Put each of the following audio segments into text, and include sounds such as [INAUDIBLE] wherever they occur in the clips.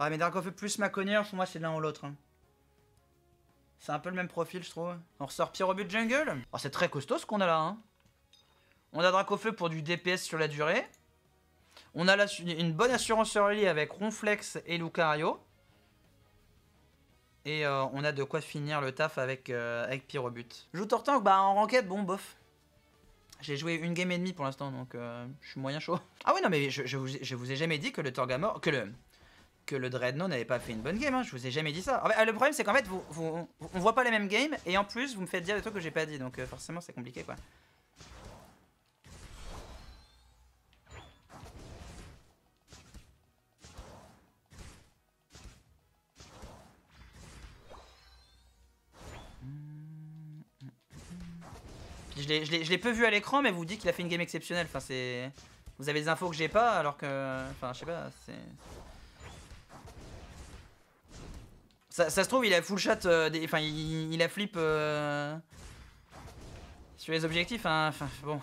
Ouais, mais Dracofeu plus Maconier, pour moi, c'est l'un ou l'autre. hein. C'est un peu le même profil, je trouve. On ressort Pyrobut Jungle. Oh, c'est très costaud ce qu'on a là. Hein. On a Dracofeu pour du DPS sur la durée. On a une bonne assurance early avec Ronflex et Lucario. Et euh, on a de quoi finir le taf avec, euh, Pyrobut. Joue Tortank, bah en ranked, bon, bof. J'ai joué une game et demie pour l'instant, donc euh, je suis moyen chaud. Ah oui, non, mais je, je, vous, je vous ai jamais dit que le Torgamor, que le, que le Dreadnought n'avait pas fait une bonne game, hein. je vous ai jamais dit ça. En fait, le problème, c'est qu'en fait, vous, vous- on voit pas les mêmes games, et en plus, vous me faites dire des trucs que j'ai pas dit, donc euh, forcément, c'est compliqué, quoi. Je l'ai peu vu à l'écran, mais vous dites qu'il a fait une game exceptionnelle. Enfin, c'est. Vous avez des infos que j'ai pas, alors que. Enfin, je sais pas, c'est. Ça, se trouve, il a full shot. euh, Enfin, il, a flip. euh, Sur les objectifs, hein. Enfin, bon.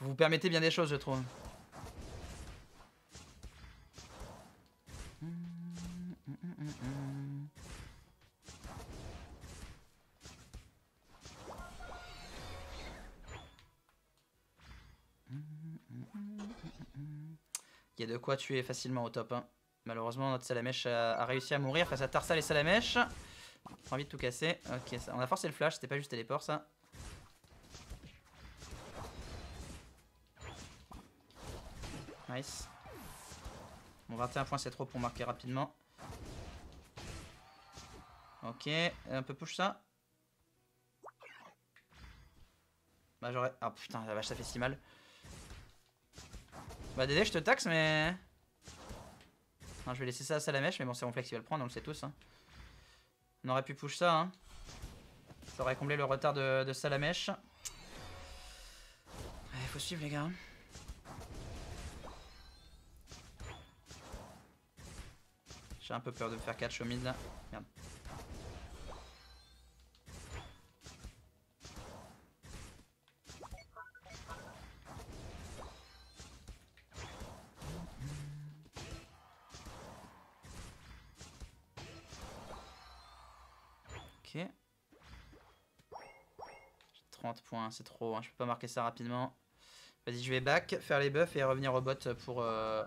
Vous permettez bien des choses, je trouve. Il y a de quoi tuer facilement au top 1. Malheureusement, notre Salamèche a, réussi à mourir face à Tarsal et Salamèche. Pas envie de tout casser. Ok, on a forcé le flash, c'était pas juste téléport ça. Nice. Bon, 21 points, c'est trop pour marquer rapidement. Ok, un peu push ça. Bah j'aurais... Ah putain, la vache, ça fait si mal. Bah Dédé, je te taxe, mais... Non, je vais laisser ça à Salamèche, mais bon, c'est mon flex qui va le prendre, on le sait tous. hein. On aurait pu push ça, hein. Ça aurait comblé le retard de, Salamèche. Il faut suivre, les gars. J'ai un peu peur de me faire catch au mid, là. Merde. J'ai 30 points, c'est trop, hein, je peux pas marquer ça rapidement. Vas-y, je vais back, faire les buffs et revenir au bot pour, euh,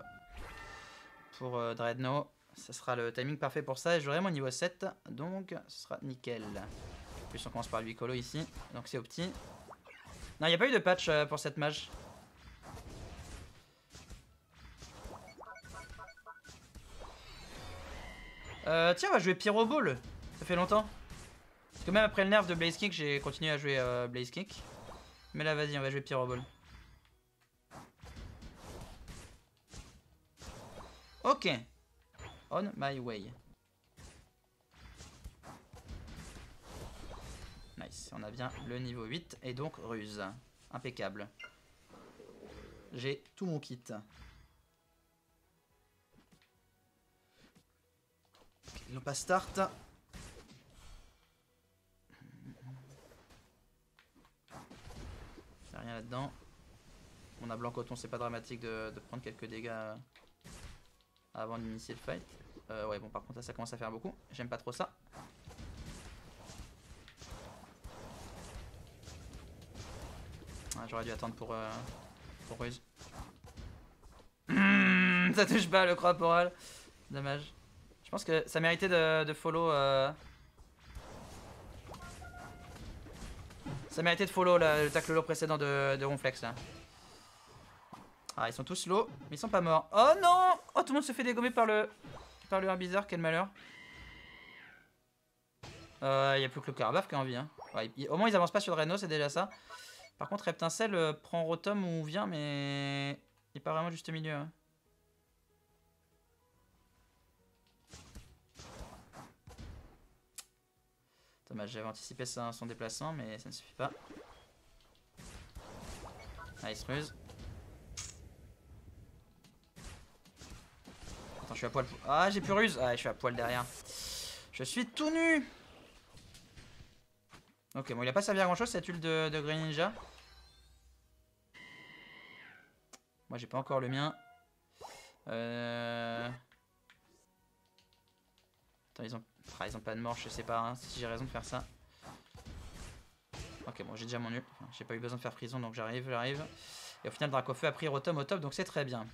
pour euh, Dreadnought. Ça sera le timing parfait pour ça et j'aurai mon niveau 7, donc ce sera nickel. En plus, on commence par lui colo ici, donc c'est au petit. Non, il n'y a pas eu de patch euh, pour cette mage. Euh, tiens, on va jouer Pyro Ball. Ça fait longtemps. Parce que même après le nerf de Blaze Kick, j'ai continué à jouer euh, Blaze Kick. Mais là, vas-y, on va jouer Pyro Ball. Ok. On my way. Nice, on a bien le niveau 8 et donc ruse. Impeccable. J'ai tout mon kit. Ok, Ils n'ont pas start. On a blanc coton, c'est pas dramatique de, prendre quelques dégâts avant d'initier le fight. Euh, ouais, bon, par contre, ça commence à faire beaucoup. J'aime pas trop ça. Ah, J'aurais dû attendre pour, euh, pour. Hmm, ça touche pas le corporal. Dommage. Je pense que ça méritait de, de follow. euh, Ça méritait de follow le tacle low précédent de, Ronflex là. Ah, ils sont tous low, mais ils sont pas morts. Oh non Oh, tout le monde se fait dégommer par le par le bizarre, quel malheur. Euh, y a plus que le Carabaf qui a envie. Hein. Il- au moins, ils avancent pas sur Reno, c'est déjà ça. Par contre, Reptincelle euh, prend Rotom ou vient, mais il est pas vraiment juste au milieu. hein. Dommage, j'avais anticipé son, déplacement, mais ça ne suffit pas. Nice ruse. Attends, je suis à poil. Ah, j'ai plus ruse. Ah, je suis à poil derrière. Je suis tout nu. Ok, bon, il a pas servi à grand chose cette huile de, de Green Ninja. Moi, j'ai pas encore le mien. Euh... Attends, ils ont ah, ils ont pas de mort, je sais pas hein, si j'ai raison de faire ça. Ok, bon, j'ai déjà mon nul. j'ai pas eu besoin de faire prison, donc j'arrive, j'arrive. Et au final, Dracofeu a pris Rotom au top, donc c'est très bien.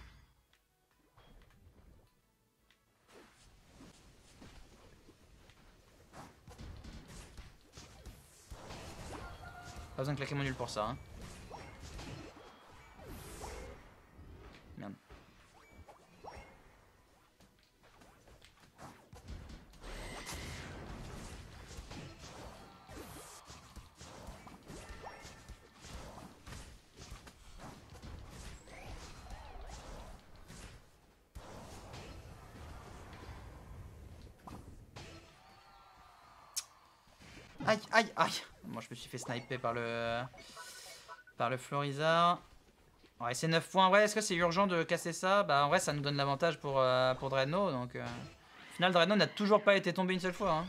Pas besoin de claquer mon nul pour ça. Hein. Aïe, aïe, aïe Moi, je me suis fait sniper par le... Par le Florizard. Ouais, c'est 9 points. Ouais, est-ce que c'est urgent de casser ça? Bah, en vrai, ça nous donne l'avantage pour, euh, pour donc... Euh... Au final, Dreadnought n'a toujours pas été tombé une seule fois, hein.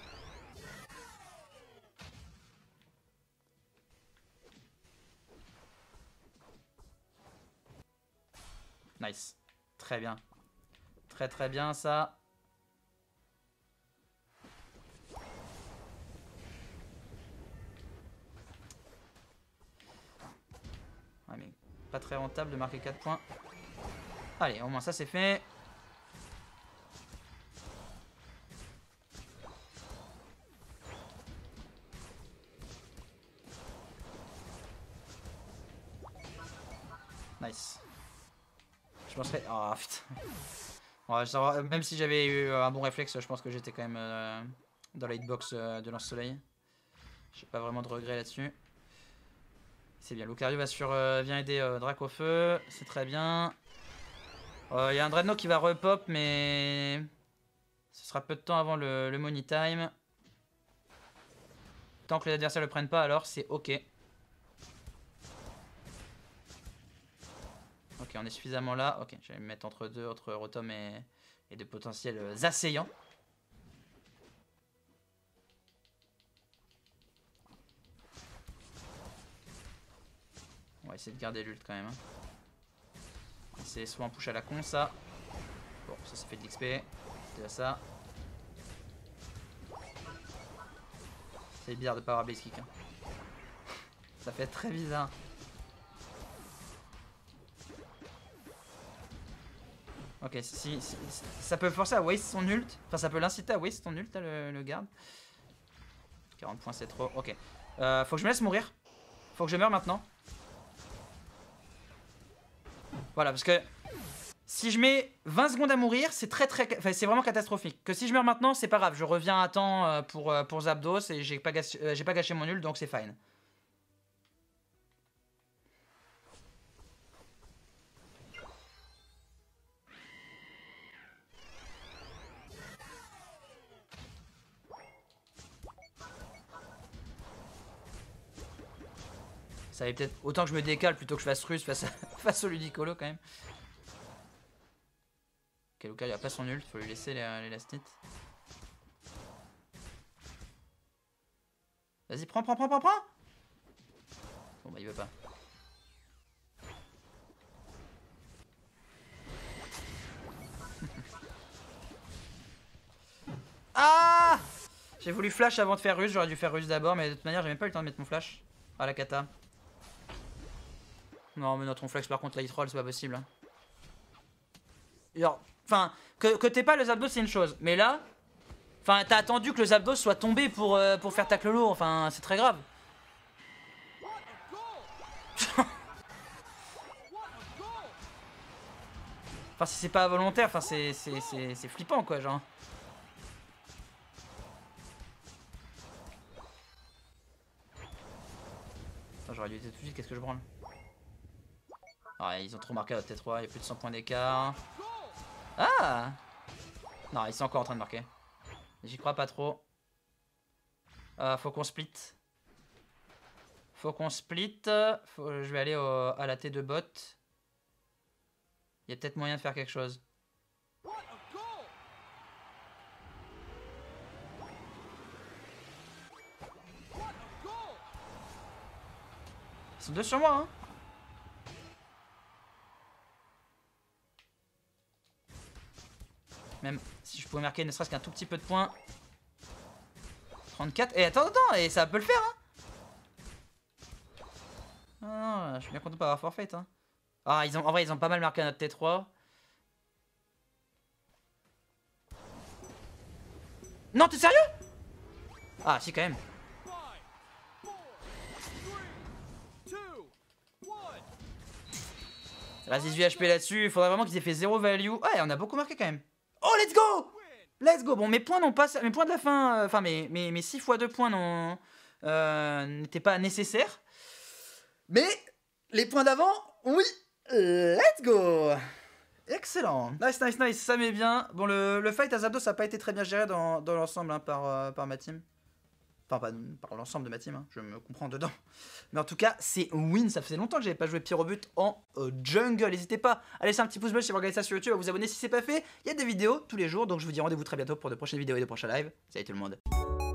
Nice. Très bien. Très très bien ça. Très rentable de marquer 4 points. Allez, au moins ça c'est fait. Nice. Je penserais... Oh putain. même si j'avais eu un bon réflexe, je pense que j'étais quand même euh, dans la hitbox euh, de lance-soleil. J'ai pas vraiment de regrets là-dessus. C'est bien, Lucario va sur, euh, vient aider euh, c'est très bien. Il euh, y a un Dreadnought qui va repop, mais ce sera peu de temps avant le, money time. Tant que les adversaires le prennent pas, alors c'est ok. Ok, on est suffisamment là. Ok, je vais me mettre entre deux, entre Rotom et, et de potentiels assaillants. Essayer de garder l'ult quand même. Hein. C'est soit un push à la con, ça. Bon, ça, ça fait de l'XP. Ça. C'est bizarre de pas avoir base kick. Hein. [LAUGHS] ça fait très bizarre. Ok, si, ça peut forcer à waste son ult. Enfin, ça peut l'inciter à waste son ult, le, le garde. 40 points, c'est trop. Ok. Euh, faut que je me laisse mourir. Faut que je meure maintenant. Voilà, parce que si je mets 20 secondes à mourir, c'est très très, vraiment catastrophique. Que si je meurs maintenant, c'est pas grave, je reviens à temps euh, pour, euh, pour Zapdos et j'ai euh, pas gâché mon nul, donc c'est fine. Ça va peut-être autant que je me décale plutôt que je fasse russe face, [LAUGHS] face au Ludicolo quand même. Ok, Luca il a pas son ult, faut lui laisser l'élastite. Vas-y, prends, prends, prends, prends, prends Bon bah il veut pas. [LAUGHS] ah J'ai voulu flash avant de faire russe, j'aurais dû faire russe d'abord, mais de toute manière j'ai même pas eu le temps de mettre mon flash. Ah la kata. Non, mais notre flex par contre, la troll, c'est pas possible. Hein. enfin, que, que t'aies pas le Zapdos, c'est une chose. Mais là, enfin, t'as attendu que le Zapdos soit tombé pour, euh, pour faire tacle lourd. Enfin, c'est très grave. [LAUGHS] enfin, si c'est pas volontaire, enfin, c'est flippant, quoi, genre. J'aurais dû être tout de suite, qu'est-ce que je branle? Ah, ils ont trop marqué à T3, il y a plus de 100 points d'écart. Ah Non, ils sont encore en train de marquer. J'y crois pas trop. Euh, faut qu'on split. Faut qu'on split. Je vais aller à la T de bot. Il y a peut-être moyen de faire quelque chose. Ils sont deux sur moi, hein Même si je pouvais marquer ne serait-ce qu'un tout petit peu de points. 34. Et attends, attends, et ça peut le faire, hein ah, je suis bien content de pas avoir forfait, hein. Ah, ils ont, en vrai, ils ont pas mal marqué notre T3. Non, t'es sérieux? Ah, si, quand même. Reste 18 HP là-dessus, il faudrait vraiment qu'ils aient fait 0 value. Ouais, on a beaucoup marqué quand même. Oh, let's go Let's go Bon, mes points n'ont pas... Mes points de la fin... Euh, enfin, mes, mes, mes 6 fois 2 points. Euh, n'étaient pas nécessaires. Mais les points d'avant, oui Let's go Excellent Nice, nice, nice, ça m'est bien. Bon, le, le fight à Zado, ça n'a pas été très bien géré dans, l'ensemble hein, euh, par ma team. Enfin, pas par l'ensemble de ma team, hein, je me comprends dedans. Mais en tout cas, c'est win. Ça faisait longtemps que j'avais pas joué Pyro But en euh, jungle. N'hésitez pas à laisser un petit pouce bleu si vous regardez ça sur YouTube, à vous abonner si c'est pas fait. Il y a des vidéos tous les jours, donc je vous dis rendez-vous très bientôt pour de prochaines vidéos et de prochains lives. Salut tout le monde.